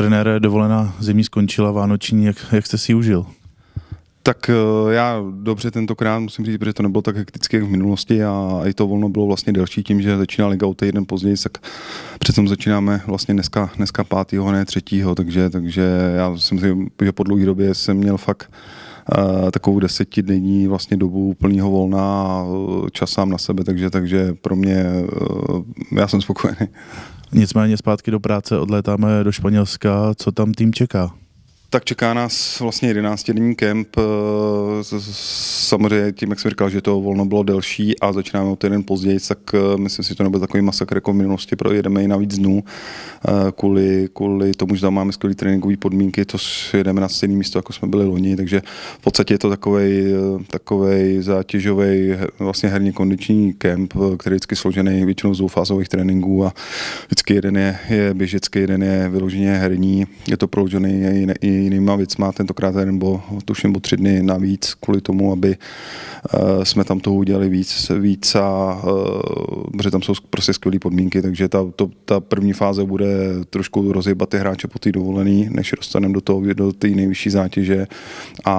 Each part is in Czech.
Trenére, dovolená zimní skončila, vánoční, jak, jak jste si užil? Tak eh, já dobře tentokrát musím říct, protože to nebylo tak hektické jak v minulosti a i to volno bylo vlastně delší tím, že začíná liga o týden později, tak přece začínáme vlastně dneska, dneska pátýho, ne třetího, takže, takže já si myslím, že po dlouhé době jsem měl fakt uh, takovou desetidenní vlastně dobu plného volna a uh, čas sám na sebe, takže, takže pro mě uh, já jsem spokojený. Nicméně zpátky do práce odlétáme do Španělska, co tam tým čeká? Tak čeká nás vlastně 11 denní kemp. Eh, samozřejmě tím, jak jsem říkal, že to volno bylo delší a začínáme o týden později, tak eh, myslím si, že to nebude takový masakr jako v minulosti, jedeme i na víc dnů eh, kvůli, kvůli tomu, že tam máme skvělé tréninkové podmínky, to jedeme na stejné místo, jako jsme byli loni, takže v podstatě je to takový takovej zátěžový vlastně herně kondiční kemp, který je vždycky složený většinou z dvoufázových tréninků a vždycky jeden je, je běžecký, jeden je vyloženě herní, je to proložený i, i jinýma věcma, tentokrát ten byl tuším o tři dny navíc, kvůli tomu, aby uh, jsme tam toho udělali víc, víc a uh, protože tam jsou prostě skvělé podmínky, takže ta, to, ta první fáze bude trošku rozjebat ty hráče po té dovolený, než dostaneme do toho, do té nejvyšší zátěže a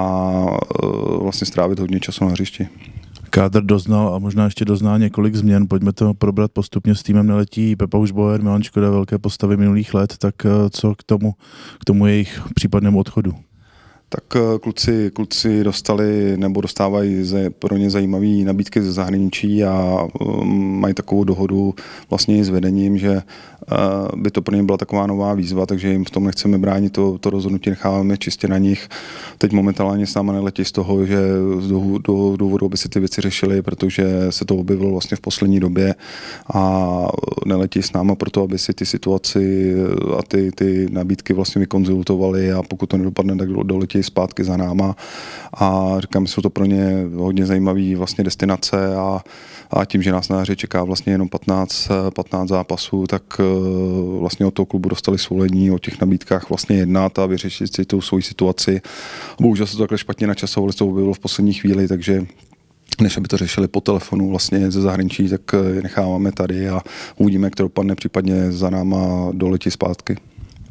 uh, vlastně strávit hodně času na hřišti. Kádr doznal a možná ještě dozná několik změn. Pojďme to probrat postupně. S týmem neletí Pepa Užboer, Milan Škoda, velké postavy minulých let, tak eh, co k tomu, k tomu jejich případnému odchodu? Tak eh, kluci, kluci dostali nebo dostávají ze, pro ně zajímavé nabídky ze zahraničí a um, mají takovou dohodu vlastně s vedením, že uh, by to pro ně byla taková nová výzva, takže jim v tom nechceme bránit, to, to rozhodnutí necháváme čistě na nich. Teď momentálně s náma neletí z toho, že z důvodu, aby si ty věci řešili, protože se to objevilo vlastně v poslední době a neletí s náma proto, aby si ty situaci a ty, ty nabídky vlastně vykonzultovali a pokud to nedopadne, tak doletí vrátí zpátky za náma a říkám, jsou to pro ně hodně zajímavé vlastně destinace a, a tím, že nás na hře čeká vlastně jenom 15, 15 zápasů, tak eh, vlastně od toho klubu dostali svolení o těch nabídkách vlastně jednat a vyřešit si tu svoji situaci. Bohužel se to takhle špatně načasovali, to bylo v poslední chvíli, takže než aby to řešili po telefonu vlastně ze zahraničí, tak je necháváme tady a uvidíme, jak to dopadne, případně za náma doletí zpátky.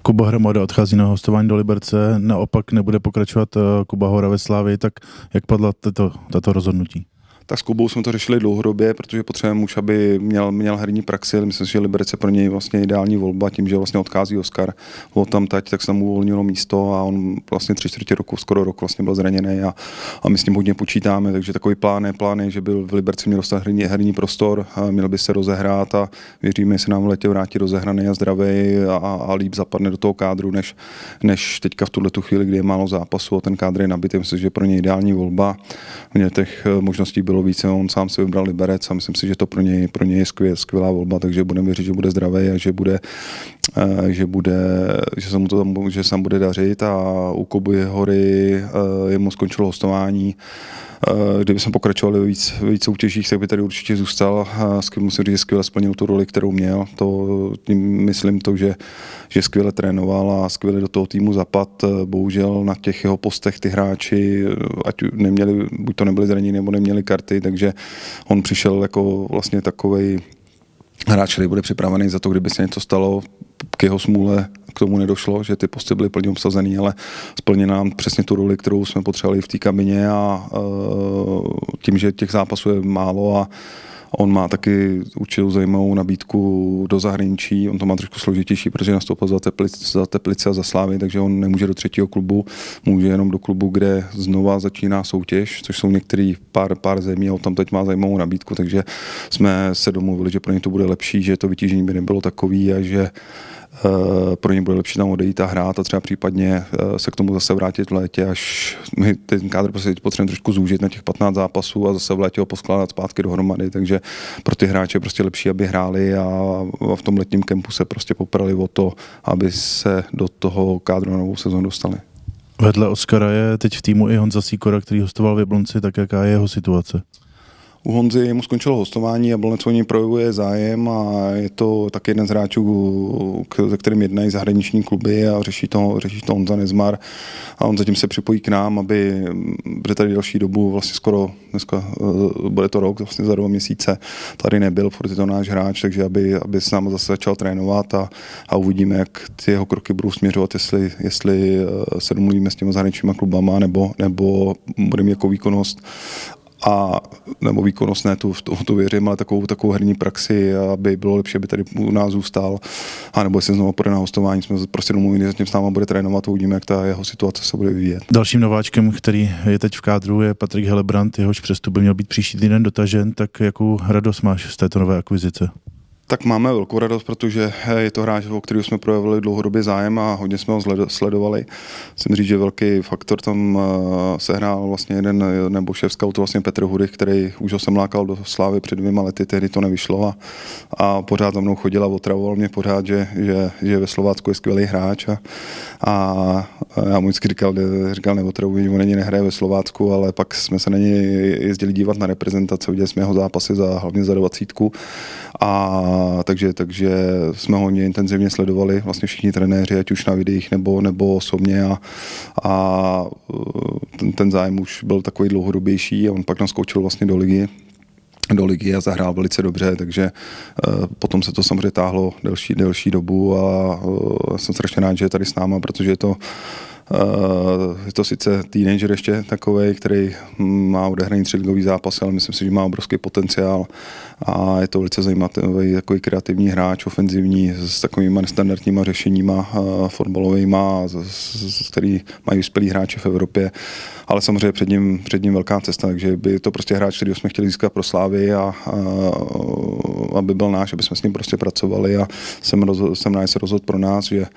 Kuba Hromada odchází na hostování do Liberce, naopak nebude pokračovat eh, Kuba Hora ve Slávii, tak jak padla tato, tato rozhodnutí? Tak s Kubou jsme to řešili dlouhodobě, protože potřebujeme už, aby měl, měl herní praxi. Myslím si, že Liberec je pro něj vlastně ideální volba, tím, že vlastně odchází Oscar od tam teď, tak se mu uvolnilo místo a on vlastně tři čtvrtě roku, skoro rok vlastně byl zraněný a, a my s ním hodně počítáme, takže takový plán je, plán je, že byl v Liberci měl dostat herní, herní prostor, a měl by se rozehrát a věříme, že se nám v letě vrátí rozehraný a zdravý a, a, líp zapadne do toho kádru, než, než teďka v tuhle tu chvíli, kdy je málo zápasů a ten kádr je nabitý. Myslím, že pro něj ideální volba. Mě těch eh, možností bylo bylo více, on sám si vybral Liberec a myslím si, že to pro něj, pro něj je skvěl, skvělá volba, takže budeme věřit, že bude zdravý a že bude, eh, že bude, že se mu to tam, že se bude dařit a u Koby hory eh, jemu skončilo hostování kdyby jsme pokračovali víc, víc soutěžích, tak by tady určitě zůstal. Musím říct, že skvěle splnil tu roli, kterou měl. To tím myslím to, že, že skvěle trénoval a skvěle do toho týmu zapad. Eh, bohužel na těch jeho postech ty hráči, eh, ať neměli, buď to nebyli zraněni, nebo neměli karty, takže on přišel jako vlastně takovej hráč, který bude připravený za to, kdyby se něco stalo, k jeho smůle k tomu nedošlo, že ty posty byly plně obsazený, ale splně nám přesně tu roli, kterou jsme potřebovali v té kabině a uh, tím, že těch zápasů je málo a On má taky určitou zajímavou nabídku do zahraničí, on to má trošku složitější, protože nastoupil za Teplice, za Teplice a za Slávy, takže on nemůže do třetího klubu, může jenom do klubu, kde znova začíná soutěž, což jsou některý pár, pár zemí a on tam teď má zajímavou nabídku, takže jsme se domluvili, že pro ně to bude lepší, že to vytížení by nebylo takový a že pro ně bude lepší tam odejít a hrát a třeba případně eh, se k tomu zase vrátit v létě, až my ten kádr prostě potřebujeme trošku zúžit na těch 15 zápasů a zase v létě ho poskládat zpátky dohromady, takže pro ty hráče je prostě lepší, aby hráli a v tom letním kempu se prostě poprali o to, aby se do toho kádru na novou sezónu dostali. Vedle Oskara je teď v týmu i Honza Sikora, který hostoval v Jablonci, tak jaká je jeho situace? U Honzy mu skončilo hostování a Blonec o něj projevuje zájem a je to taky jeden z hráčů, se kterým jednají zahraniční kluby a řeší to, řeší to Honza Nezmar a on zatím se připojí k nám, aby, bude tady další dobu, vlastně skoro dneska uh, bude to rok, vlastně za dva měsíce tady nebyl, furt je to náš hráč, takže aby, aby s námi zase začal trénovat a, a uvidíme, jak ty jeho kroky budou směřovat, jestli, jestli uh, se domluvíme s těma zahraničníma klubama, nebo, nebo bude mít jako výkonnost a nebo výkonnost ne, tu, tu, tu věřím, ale takovou, takovou herní praxi, aby bylo lepší, aby tady u nás zůstal, a nebo jestli znovu půjde na hostování, jsme prostě domluvili, že s náma bude trénovat, uvidíme, jak ta jeho situace se bude vyvíjet. Dalším nováčkem, který je teď v kádru, je Patrik Helebrant, jehož přestup by měl být příští týden dotažen, tak jakou radost máš z této nové akvizice? Tak máme velkou radost, protože je to hráč, o který jsme projevili dlouhodobě zájem a hodně jsme ho sledovali. Musím říct, že velký faktor tam eh, sehrál vlastně jeden nebo šéf scoutu vlastně Petr Hudych, který už ho jsem lákal do Slávy před dvěma lety, tehdy to nevyšlo a, a pořád za mnou chodil a otravoval mě pořád, že, že, že ve Slovácku je skvělý hráč a, a já mu vždycky říkal, říkal neotravuji, že on není nehraje ve Slovácku, ale pak jsme se na něj jezdili dívat na reprezentace, viděli jsme jeho zápasy za, hlavně za dvacítku a takže, takže jsme ho hodně intenzivně sledovali, vlastně všichni trenéři, ať už na videích nebo, nebo osobně. A, a ten, ten zájem už byl takový dlouhodobější a on pak naskočil vlastně do ligy, do ligy a zahrál velice dobře, takže uh, potom se to samozřejmě táhlo delší, delší dobu a uh, jsem strašně rád, že je tady s náma, protože je to je to sice teenager ještě takový, který má odehraný tři ligový zápas, ale myslím si, že má obrovský potenciál a je to velice zajímavý takový kreativní hráč, ofenzivní, s takovými nestandardníma řešeníma uh, fotbalovými, který mají vyspělí hráči v Evropě, ale samozřejmě před ním, před ním velká cesta, takže by to prostě hráč, který jsme chtěli získat pro Slávy a, a aby byl náš, aby jsme s ním prostě pracovali a jsem, rozhod, jsem rád, se rozhodl pro nás, že, a,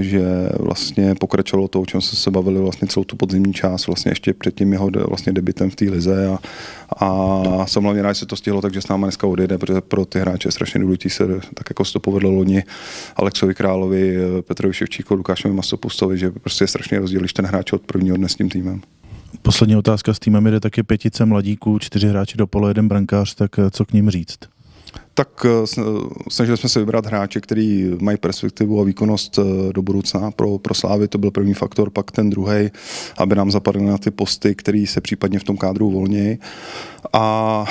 že vlastně pokračovalo to, o čem jsme se bavili vlastně celou tu podzimní část, vlastně ještě před tím jeho vlastně debitem v té lize a, a jsem hlavně rád, že se to stihlo, takže s náma dneska odjede, protože pro ty hráče je strašně důležitý se, tak jako se to povedlo loni Alexovi Královi, Petrovi Ševčíkovi, Lukášovi Masopustovi, že prostě je strašně rozdíl, když ten hráč od prvního dne s tím týmem. Poslední otázka s týmem jde taky pětice mladíků, čtyři hráči do pole, jeden brankář, tak eh, co k ním říct? Tak eh, snažili jsme se vybrat hráče, který mají perspektivu a výkonnost eh, do budoucna. Pro, pro Slávy to byl první faktor, pak ten druhý, aby nám zapadly na ty posty, které se případně v tom kádru volnějí. A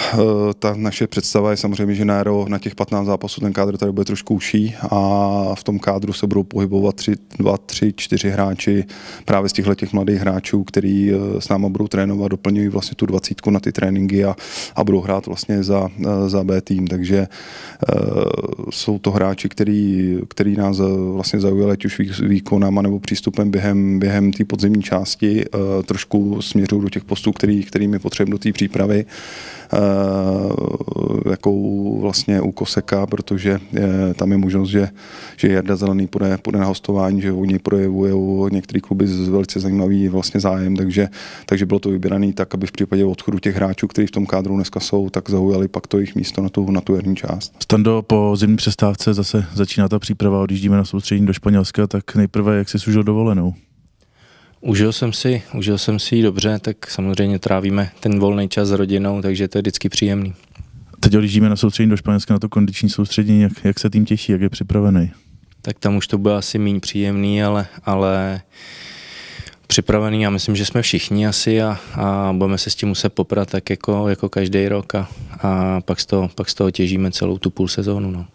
ta naše představa je samozřejmě, že na, na těch 15 zápasů ten kádr tady bude trošku uší a v tom kádru se budou pohybovat 3, 2, 3, 4 hráči právě z těchto těch mladých hráčů, který s náma budou trénovat, doplňují vlastně tu dvacítku na ty tréninky a, a budou hrát vlastně za, za B tým. Takže Eh, jsou to hráči, který, který nás eh, vlastně zaujali ať už výkonama nebo přístupem během, během té podzimní části. Eh, trošku směřují do těch postů, který, který my potřebujeme do té přípravy. Eh, jakou vlastně u Koseka, protože je, tam je možnost, že, že Jarda Zelený půjde, půjde na hostování, že u něj projevují některé kluby z velice zajímavý vlastně zájem, takže, takže bylo to vybírané tak, aby v případě odchodu těch hráčů, kteří v tom kádru dneska jsou, tak zaujali pak to jejich místo na tu, na tu herní část. Stando, po zimní přestávce zase začíná ta příprava, odjíždíme na soustředění do Španělska, tak nejprve jak jsi užil dovolenou? Užil jsem si, užil jsem si ji dobře, tak samozřejmě trávíme ten volný čas s rodinou, takže to je vždycky příjemný. Teď odjíždíme na soustředění do Španělska na to kondiční soustředění, jak, jak se tým těší, jak je připravený? Tak tam už to bude asi méně příjemný, ale, ale připravený. Já myslím, že jsme všichni asi a, a budeme se s tím muset poprat tak jako, jako každý rok a, a pak, z toho, pak z toho těžíme celou tu půl sezónu. No.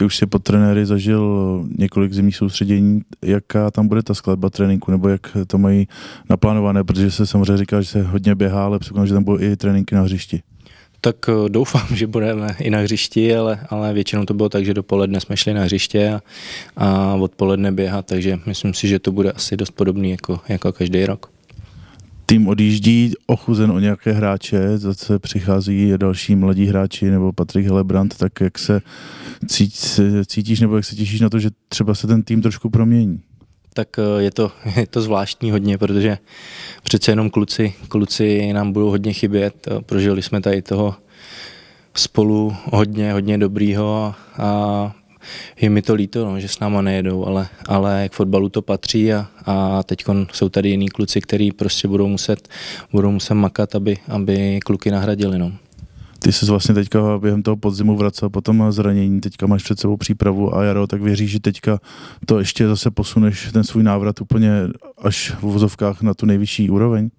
Ty už si pod trenéry zažil několik zimních soustředění. Jaká tam bude ta skladba tréninku, nebo jak to mají naplánované, protože se samozřejmě říká, že se hodně běhá, ale předpokládám, že tam budou i tréninky na hřišti. Tak eh, doufám, že budeme i na hřišti, ale, ale většinou to bylo tak, že dopoledne jsme šli na hřiště a, a odpoledne běhat, takže myslím si, že to bude asi dost podobný jako, jako každý rok tým odjíždí ochuzen o nějaké hráče, zase přichází další mladí hráči nebo Patrik Helebrant, tak jak se cítíš nebo jak se těšíš na to, že třeba se ten tým trošku promění? Tak eh, je to, je to zvláštní hodně, protože přece jenom kluci, kluci nám budou hodně chybět. Prožili jsme tady toho spolu hodně, hodně dobrýho a je mi to líto, no, že s náma nejedou, ale, ale k fotbalu to patří a, a teď jsou tady jiní kluci, kteří prostě budou muset, budou muset makat, aby, aby kluky nahradili. No. Ty jsi vlastně teďka během toho podzimu vracel potom zranění, teďka máš před sebou přípravu a jaro, tak věříš, že teďka to ještě zase posuneš ten svůj návrat úplně až v vozovkách na tu nejvyšší úroveň?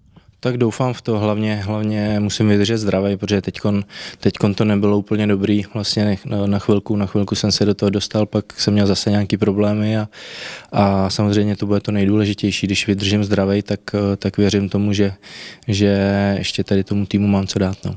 Tak doufám v to, hlavně, hlavně musím vydržet zdravý, protože teďkon, teďkon to nebylo úplně dobrý, vlastně na, chvilku, na chvilku jsem se do toho dostal, pak jsem měl zase nějaký problémy a, a samozřejmě to bude to nejdůležitější, když vydržím zdravý, tak, tak věřím tomu, že, že ještě tady tomu týmu mám co dát. No.